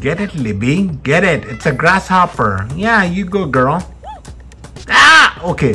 Get it, Libby? Get it. It's a grasshopper. Yeah, you go, girl. Ah! Okay.